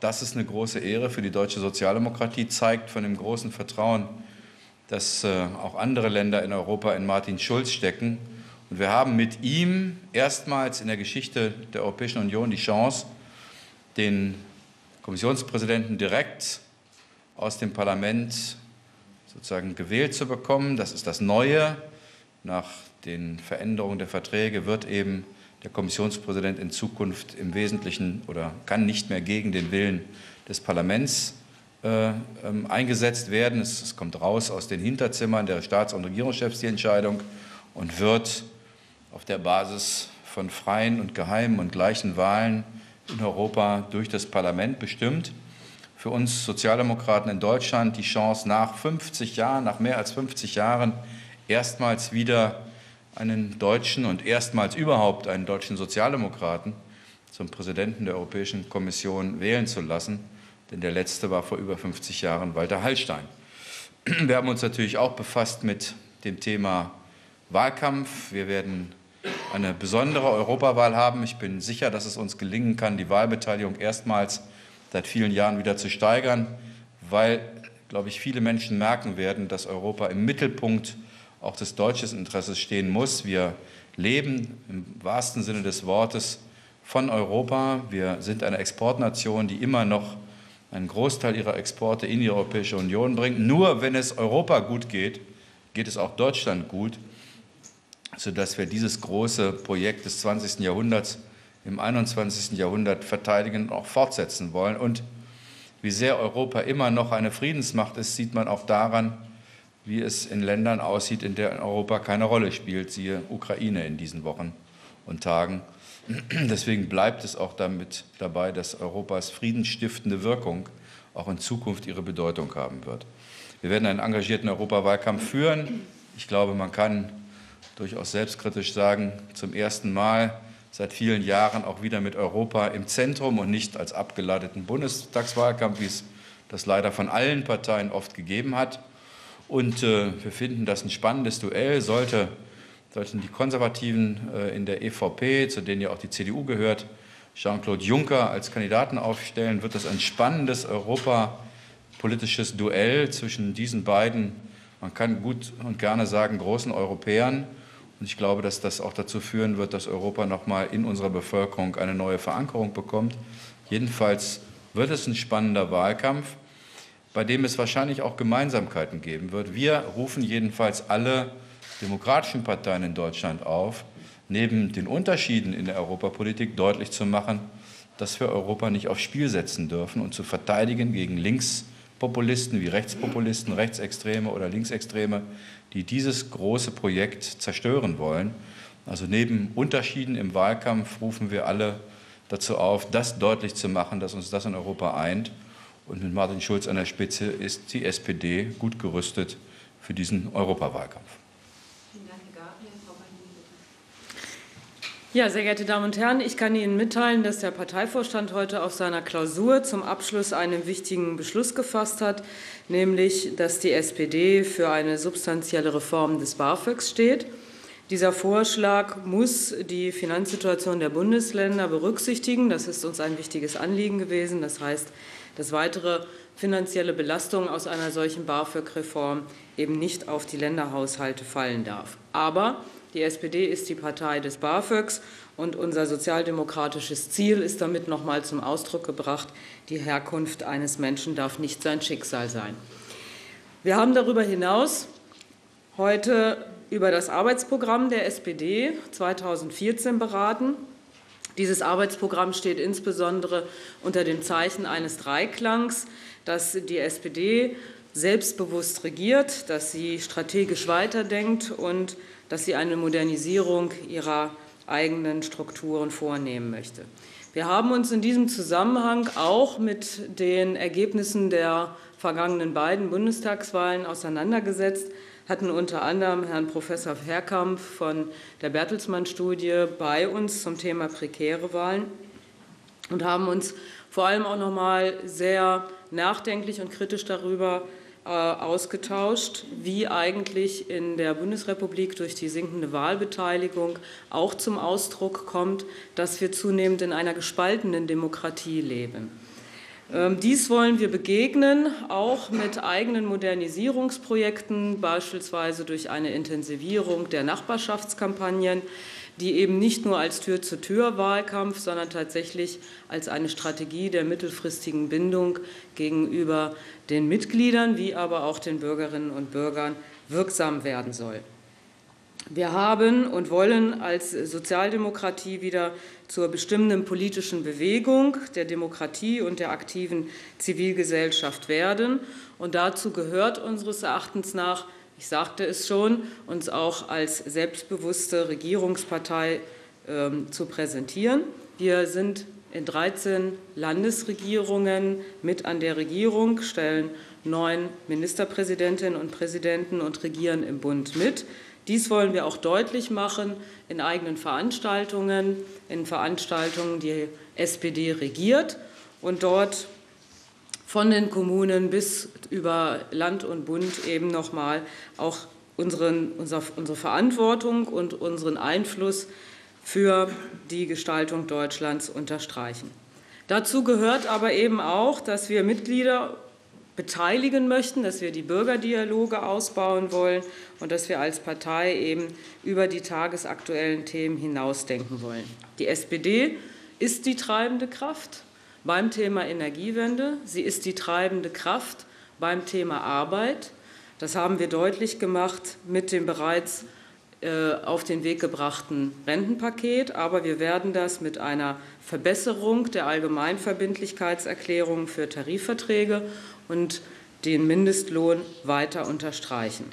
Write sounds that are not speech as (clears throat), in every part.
das ist eine große Ehre für die deutsche Sozialdemokratie, zeigt von dem großen Vertrauen, dass äh, auch andere Länder in Europa in Martin Schulz stecken. Und wir haben mit ihm erstmals in der Geschichte der Europäischen Union die Chance, den Kommissionspräsidenten direkt aus dem Parlament sozusagen gewählt zu bekommen. Das ist das Neue. Nach den Veränderungen der Verträge wird eben der Kommissionspräsident in Zukunft im Wesentlichen oder kann nicht mehr gegen den Willen des Parlaments äh, ähm, eingesetzt werden. Es, es, kommt raus aus den Hinterzimmern der Staats- und Regierungschefs die Entscheidung und wird auf der Basis von freien und geheimen und gleichen Wahlen in Europa durch das Parlament bestimmt. Für uns Sozialdemokraten in Deutschland die Chance, nach 50 Jahren, nach mehr als 50 Jahren, erstmals wieder einen Deutschen und erstmals überhaupt einen deutschen Sozialdemokraten zum Präsidenten der Europäischen Kommission wählen zu lassen, denn der letzte war vor über 50 Jahren Walter Hallstein. (clears throat) Wir haben uns natürlich auch befasst mit dem Thema Wahlkampf. Wir werden eine besondere Europawahl haben. Ich bin sicher, dass es uns gelingen kann, die Wahlbeteiligung erstmals seit vielen Jahren wieder zu steigern, weil, glaube ich, viele Menschen merken werden, dass Europa im Mittelpunkt auch des deutschen Interesses stehen muss. Wir leben im wahrsten Sinne des Wortes von Europa. Wir sind eine Exportnation, die immer noch einen Großteil ihrer Exporte in die Europäische Union bringt. Nur wenn es Europa gut geht, geht es auch Deutschland gut, sodass wir dieses große Projekt des 20. Jahrhunderts im 21. Jahrhundert verteidigen und auch fortsetzen wollen. Und wie sehr Europa immer noch eine Friedensmacht ist, sieht man auch daran, wie es in Ländern aussieht, in denen Europa keine Rolle spielt, siehe Ukraine in diesen Wochen und Tagen. Deswegen bleibt es auch damit dabei, dass Europas friedensstiftende Wirkung auch in Zukunft ihre Bedeutung haben wird. Wir werden einen engagierten Europawahlkampf führen. Ich glaube, man kann durchaus selbstkritisch sagen, zum ersten Mal seit vielen Jahren auch wieder mit Europa im Zentrum und nicht als abgeleiteten Bundestagswahlkampf, wie es das leider von allen Parteien oft gegeben hat. Und äh, wir finden das ein spannendes Duell. Sollte, sollten die Konservativen äh, in der EVP, zu denen ja auch die CDU gehört, Jean-Claude Juncker als Kandidaten aufstellen, wird das ein spannendes europapolitisches Duell zwischen diesen beiden, man kann gut und gerne sagen, großen Europäern. Und ich glaube, dass das auch dazu führen wird, dass Europa nochmal in unserer Bevölkerung eine neue Verankerung bekommt. Jedenfalls wird es ein spannender Wahlkampf bei dem es wahrscheinlich auch Gemeinsamkeiten geben wird. Wir rufen jedenfalls alle demokratischen Parteien in Deutschland auf, neben den Unterschieden in der Europapolitik deutlich zu machen, dass wir Europa nicht aufs Spiel setzen dürfen und zu verteidigen gegen Linkspopulisten wie Rechtspopulisten, Rechtsextreme oder Linksextreme, die dieses große Projekt zerstören wollen. Also neben Unterschieden im Wahlkampf rufen wir alle dazu auf, das deutlich zu machen, dass uns das in Europa eint und mit Martin Schulz an der Spitze ist die SPD gut gerüstet für diesen Europawahlkampf. Ja, sehr geehrte Damen und Herren, ich kann Ihnen mitteilen, dass der Parteivorstand heute auf seiner Klausur zum Abschluss einen wichtigen Beschluss gefasst hat, nämlich, dass die SPD für eine substanzielle Reform des BAföGs steht. Dieser Vorschlag muss die Finanzsituation der Bundesländer berücksichtigen. Das ist uns ein wichtiges Anliegen gewesen. Das heißt, dass weitere finanzielle Belastung aus einer solchen BAföG-Reform eben nicht auf die Länderhaushalte fallen darf. Aber die SPD ist die Partei des BAföGs und unser sozialdemokratisches Ziel ist damit noch mal zum Ausdruck gebracht, die Herkunft eines Menschen darf nicht sein Schicksal sein. Wir haben darüber hinaus heute über das Arbeitsprogramm der SPD 2014 beraten. Dieses Arbeitsprogramm steht insbesondere unter dem Zeichen eines Dreiklangs, dass die SPD selbstbewusst regiert, dass sie strategisch weiterdenkt und dass sie eine Modernisierung ihrer eigenen Strukturen vornehmen möchte. Wir haben uns in diesem Zusammenhang auch mit den Ergebnissen der vergangenen beiden Bundestagswahlen auseinandergesetzt hatten unter anderem Herrn Professor Herkamp von der Bertelsmann-Studie bei uns zum Thema prekäre Wahlen und haben uns vor allem auch noch mal sehr nachdenklich und kritisch darüber äh, ausgetauscht, wie eigentlich in der Bundesrepublik durch die sinkende Wahlbeteiligung auch zum Ausdruck kommt, dass wir zunehmend in einer gespaltenen Demokratie leben. Ähm, dies wollen wir begegnen, auch mit eigenen Modernisierungsprojekten, beispielsweise durch eine Intensivierung der Nachbarschaftskampagnen, die eben nicht nur als Tür-zu-Tür-Wahlkampf, sondern tatsächlich als eine Strategie der mittelfristigen Bindung gegenüber den Mitgliedern wie aber auch den Bürgerinnen und Bürgern wirksam werden soll. Wir haben und wollen als Sozialdemokratie wieder zur bestimmenden politischen Bewegung der Demokratie und der aktiven Zivilgesellschaft werden. Und dazu gehört unseres Erachtens nach, ich sagte es schon, uns auch als selbstbewusste Regierungspartei äh, zu präsentieren. Wir sind in 13 Landesregierungen mit an der Regierung, stellen neun Ministerpräsidentinnen und Präsidenten und regieren im Bund mit. Dies wollen wir auch deutlich machen in eigenen Veranstaltungen, in Veranstaltungen, die SPD regiert und dort von den Kommunen bis über Land und Bund eben nochmal auch unseren, unsere, unsere Verantwortung und unseren Einfluss für die Gestaltung Deutschlands unterstreichen. Dazu gehört aber eben auch, dass wir Mitglieder beteiligen möchten, dass wir die Bürgerdialoge ausbauen wollen und dass wir als Partei eben über die tagesaktuellen Themen hinausdenken wollen. Die SPD ist die treibende Kraft beim Thema Energiewende. Sie ist die treibende Kraft beim Thema Arbeit. Das haben wir deutlich gemacht mit dem bereits auf den Weg gebrachten Rentenpaket. Aber wir werden das mit einer Verbesserung der Allgemeinverbindlichkeitserklärung für Tarifverträge und den Mindestlohn weiter unterstreichen.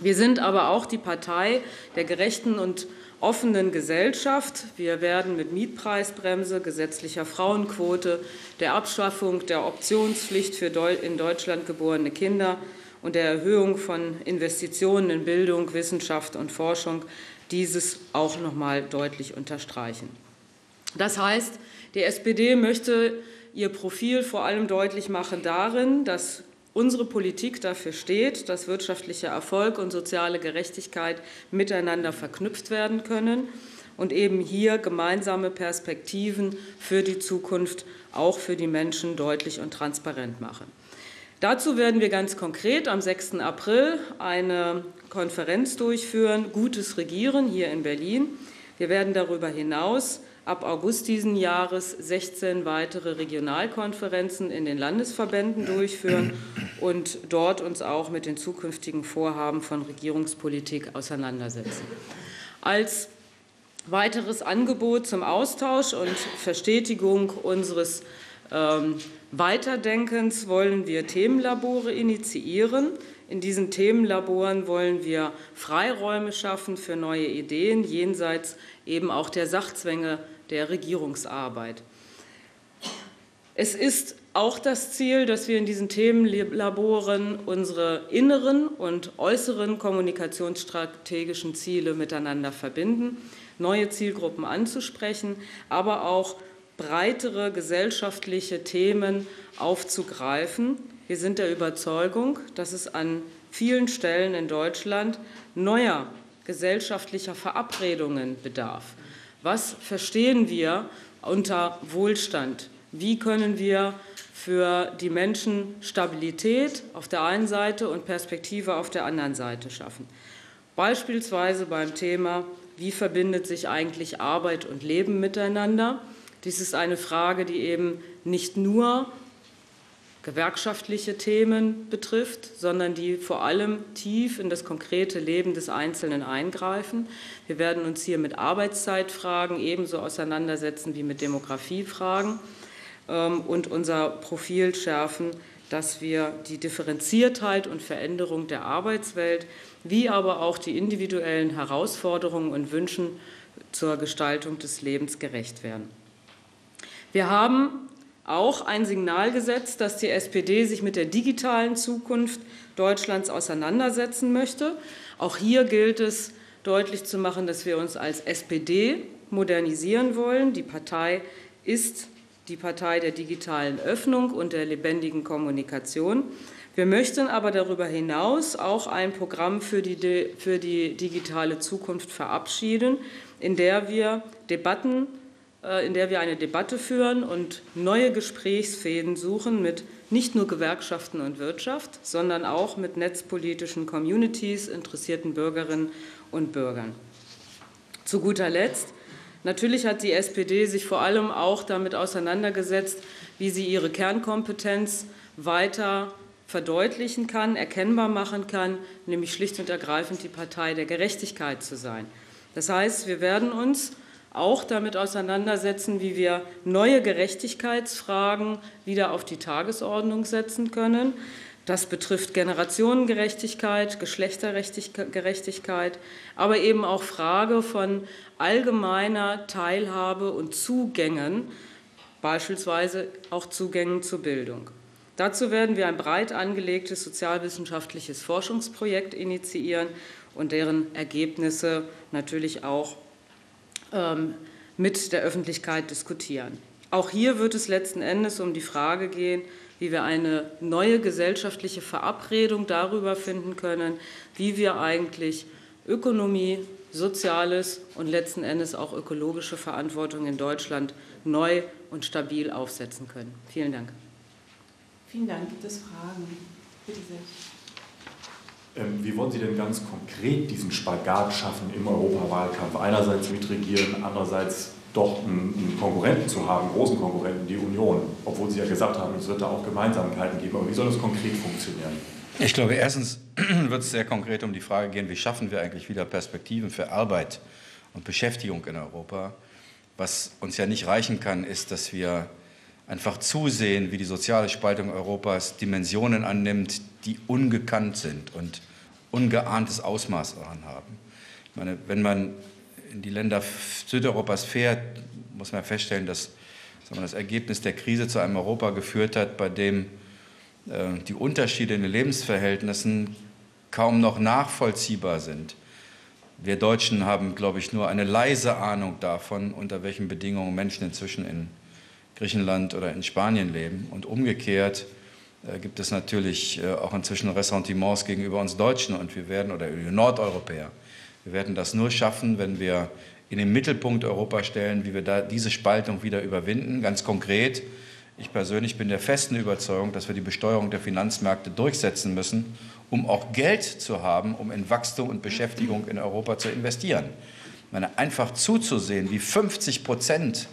Wir sind aber auch die Partei der gerechten und offenen Gesellschaft. Wir werden mit Mietpreisbremse, gesetzlicher Frauenquote, der Abschaffung der Optionspflicht für in Deutschland geborene Kinder und der Erhöhung von Investitionen in Bildung, Wissenschaft und Forschung dieses auch noch mal deutlich unterstreichen. Das heißt, die SPD möchte ihr Profil vor allem deutlich machen darin, dass unsere Politik dafür steht, dass wirtschaftlicher Erfolg und soziale Gerechtigkeit miteinander verknüpft werden können und eben hier gemeinsame Perspektiven für die Zukunft auch für die Menschen deutlich und transparent machen. Dazu werden wir ganz konkret am 6. April eine Konferenz durchführen, Gutes Regieren hier in Berlin. Wir werden darüber hinaus ab August diesen Jahres 16 weitere Regionalkonferenzen in den Landesverbänden durchführen und dort uns auch mit den zukünftigen Vorhaben von Regierungspolitik auseinandersetzen. Als weiteres Angebot zum Austausch und Verstetigung unseres Weiterdenkens wollen wir Themenlabore initiieren. In diesen Themenlaboren wollen wir Freiräume schaffen für neue Ideen jenseits eben auch der Sachzwänge der Regierungsarbeit. Es ist auch das Ziel, dass wir in diesen Themenlaboren unsere inneren und äußeren kommunikationsstrategischen Ziele miteinander verbinden, neue Zielgruppen anzusprechen, aber auch breitere gesellschaftliche Themen aufzugreifen. Wir sind der Überzeugung, dass es an vielen Stellen in Deutschland neuer gesellschaftlicher Verabredungen bedarf. Was verstehen wir unter Wohlstand? Wie können wir für die Menschen Stabilität auf der einen Seite und Perspektive auf der anderen Seite schaffen? Beispielsweise beim Thema, wie verbindet sich eigentlich Arbeit und Leben miteinander? Dies ist eine Frage, die eben nicht nur gewerkschaftliche Themen betrifft, sondern die vor allem tief in das konkrete Leben des Einzelnen eingreifen. Wir werden uns hier mit Arbeitszeitfragen ebenso auseinandersetzen wie mit Demografiefragen ähm, und unser Profil schärfen, dass wir die Differenziertheit und Veränderung der Arbeitswelt wie aber auch die individuellen Herausforderungen und Wünschen zur Gestaltung des Lebens gerecht werden. Wir haben auch ein Signal gesetzt, dass die SPD sich mit der digitalen Zukunft Deutschlands auseinandersetzen möchte. Auch hier gilt es deutlich zu machen, dass wir uns als SPD modernisieren wollen. Die Partei ist die Partei der digitalen Öffnung und der lebendigen Kommunikation. Wir möchten aber darüber hinaus auch ein Programm für die, für die digitale Zukunft verabschieden, in der wir Debatten in der wir eine Debatte führen und neue Gesprächsfäden suchen mit nicht nur Gewerkschaften und Wirtschaft, sondern auch mit netzpolitischen Communities, interessierten Bürgerinnen und Bürgern. Zu guter Letzt, natürlich hat die SPD sich vor allem auch damit auseinandergesetzt, wie sie ihre Kernkompetenz weiter verdeutlichen kann, erkennbar machen kann, nämlich schlicht und ergreifend die Partei der Gerechtigkeit zu sein. Das heißt, wir werden uns auch damit auseinandersetzen, wie wir neue Gerechtigkeitsfragen wieder auf die Tagesordnung setzen können. Das betrifft Generationengerechtigkeit, Geschlechtergerechtigkeit, aber eben auch Frage von allgemeiner Teilhabe und Zugängen, beispielsweise auch Zugängen zur Bildung. Dazu werden wir ein breit angelegtes sozialwissenschaftliches Forschungsprojekt initiieren und deren Ergebnisse natürlich auch mit der Öffentlichkeit diskutieren. Auch hier wird es letzten Endes um die Frage gehen, wie wir eine neue gesellschaftliche Verabredung darüber finden können, wie wir eigentlich Ökonomie, Soziales und letzten Endes auch ökologische Verantwortung in Deutschland neu und stabil aufsetzen können. Vielen Dank. Vielen Dank. Gibt es Fragen? Bitte sehr. Ähm, wie wollen Sie denn ganz konkret diesen Spagat schaffen im Europawahlkampf? Einerseits mitregieren, andererseits doch einen Konkurrenten zu haben, einen großen Konkurrenten, die Union, obwohl Sie ja gesagt haben, es wird da auch Gemeinsamkeiten geben. Aber wie soll das konkret funktionieren? Ich glaube, erstens (clears throat) wird es sehr konkret um die Frage gehen, wie schaffen wir eigentlich wieder Perspektiven für Arbeit und Beschäftigung in Europa. Was uns ja nicht reichen kann, ist, dass wir einfach zusehen, wie die soziale Spaltung Europas Dimensionen annimmt, die ungekannt sind und ungeahntes Ausmaß daran haben. Ich meine, wenn man in die Länder Südeuropas fährt, muss man feststellen, dass wir, das Ergebnis der Krise zu einem Europa geführt hat, bei dem äh, die Unterschiede in den Lebensverhältnissen kaum noch nachvollziehbar sind. Wir Deutschen haben, glaube ich, nur eine leise Ahnung davon, unter welchen Bedingungen Menschen inzwischen in Griechenland oder in Spanien leben. Und umgekehrt äh, gibt es natürlich äh, auch inzwischen Ressentiments gegenüber uns Deutschen und wir werden, oder Nordeuropäer, wir werden das nur schaffen, wenn wir in den Mittelpunkt Europa stellen, wie wir da diese Spaltung wieder überwinden. Ganz konkret, ich persönlich bin der festen Überzeugung, dass wir die Besteuerung der Finanzmärkte durchsetzen müssen, um auch Geld zu haben, um in Wachstum und Beschäftigung in Europa zu investieren. Ich meine, einfach zuzusehen, wie 50 Prozent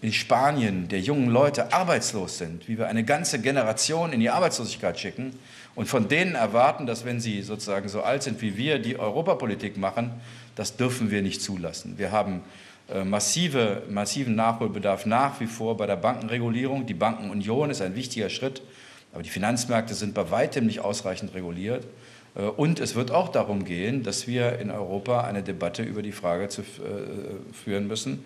in Spanien der jungen Leute arbeitslos sind, wie wir eine ganze Generation in die Arbeitslosigkeit schicken und von denen erwarten, dass wenn sie sozusagen so alt sind wie wir, die Europapolitik machen, das dürfen wir nicht zulassen. Wir haben äh, massive, massiven Nachholbedarf nach wie vor bei der Bankenregulierung. Die Bankenunion ist ein wichtiger Schritt, aber die Finanzmärkte sind bei weitem nicht ausreichend reguliert. Äh, und es wird auch darum gehen, dass wir in Europa eine Debatte über die Frage zu, äh, führen müssen,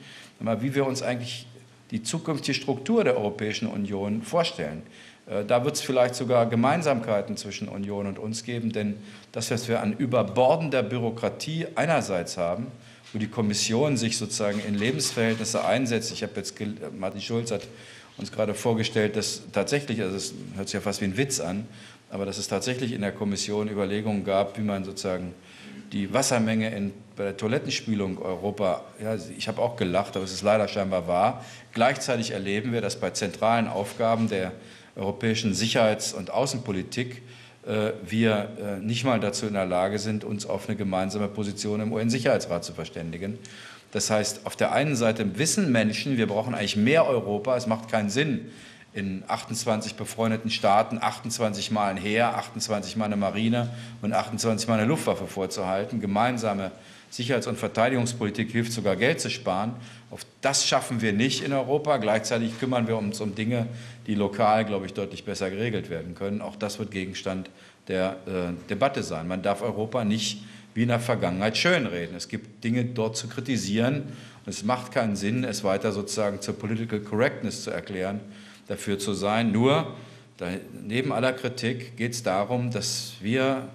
wie wir uns eigentlich die zukünftige Struktur der Europäischen Union vorstellen. Äh, da wird es vielleicht sogar Gemeinsamkeiten zwischen Union und uns geben, denn das, was wir an überbordender Bürokratie einerseits haben, wo die Kommission sich sozusagen in Lebensverhältnisse einsetzt. Ich habe jetzt, Martin Schulz hat uns gerade vorgestellt, dass tatsächlich, also es hört sich ja fast wie ein Witz an, aber dass es tatsächlich in der Kommission Überlegungen gab, wie man sozusagen die Wassermenge in, bei der Toilettenspülung Europa, ja, ich habe auch gelacht, aber es ist leider scheinbar wahr. Gleichzeitig erleben wir, dass bei zentralen Aufgaben der europäischen Sicherheits- und Außenpolitik äh, wir äh, nicht mal dazu in der Lage sind, uns auf eine gemeinsame Position im UN-Sicherheitsrat zu verständigen. Das heißt, auf der einen Seite wissen Menschen, wir brauchen eigentlich mehr Europa. Es macht keinen Sinn, in 28 befreundeten Staaten 28 Mal ein Heer, 28 Mal eine Marine und 28 Mal eine Luftwaffe vorzuhalten. Gemeinsame Sicherheits- und Verteidigungspolitik hilft sogar Geld zu sparen. Auf das schaffen wir nicht in Europa. Gleichzeitig kümmern wir uns um Dinge, die lokal, glaube ich, deutlich besser geregelt werden können. Auch das wird Gegenstand der äh, Debatte sein. Man darf Europa nicht wie in der Vergangenheit schönreden. Es gibt Dinge dort zu kritisieren und es macht keinen Sinn, es weiter sozusagen zur Political Correctness zu erklären, dafür zu sein. Nur, neben aller Kritik geht es darum, dass wir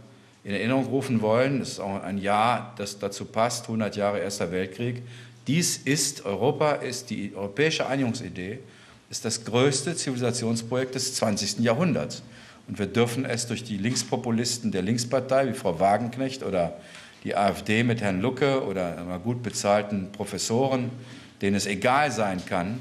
in Erinnerung rufen wollen, das ist auch ein Jahr, das dazu passt, 100 Jahre Erster Weltkrieg. Dies ist, Europa ist die europäische Einigungsidee, ist das größte Zivilisationsprojekt des 20. Jahrhunderts. Und wir dürfen es durch die Linkspopulisten der Linkspartei, wie Frau Wagenknecht oder die AfD mit Herrn Lucke oder gut bezahlten Professoren denen es egal sein kann,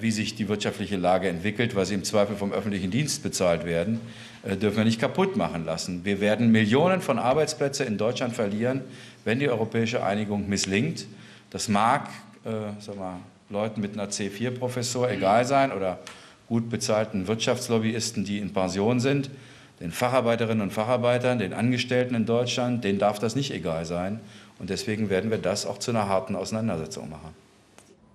wie sich die wirtschaftliche Lage entwickelt, weil sie im Zweifel vom öffentlichen Dienst bezahlt werden, äh, dürfen wir nicht kaputt machen lassen. Wir werden Millionen von Arbeitsplätzen in Deutschland verlieren, wenn die europäische Einigung misslingt. Das mag äh, mal, Leuten mit einer C4-Professor egal sein oder gut bezahlten Wirtschaftslobbyisten, die in Pension sind. Den Facharbeiterinnen und Facharbeitern, den Angestellten in Deutschland, denen darf das nicht egal sein. Und deswegen werden wir das auch zu einer harten Auseinandersetzung machen.